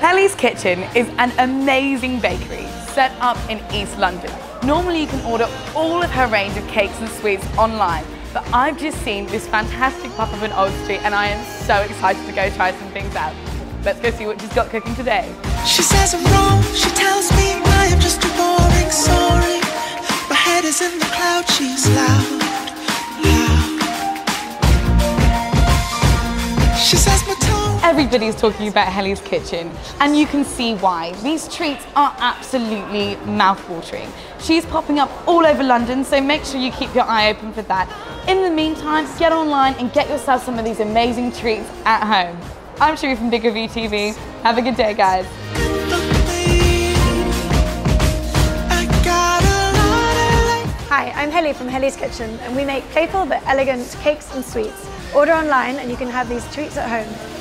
Helly's Kitchen is an amazing bakery set up in East London. Normally you can order all of her range of cakes and sweets online, but I've just seen this fantastic pop-up in Old Street and I am so excited to go try some things out. Let's go see what she's got cooking today. She says I'm wrong, she tells me I am just a boring sorry. My head is in the cloud, she's loud. Everybody's talking about Helly's Kitchen, and you can see why. These treats are absolutely mouth-watering. She's popping up all over London, so make sure you keep your eye open for that. In the meantime, get online and get yourself some of these amazing treats at home. I'm Sheree from Big Review TV. Have a good day, guys. Hi, I'm Helly from Helly's Kitchen and we make playful but elegant cakes and sweets. Order online and you can have these treats at home.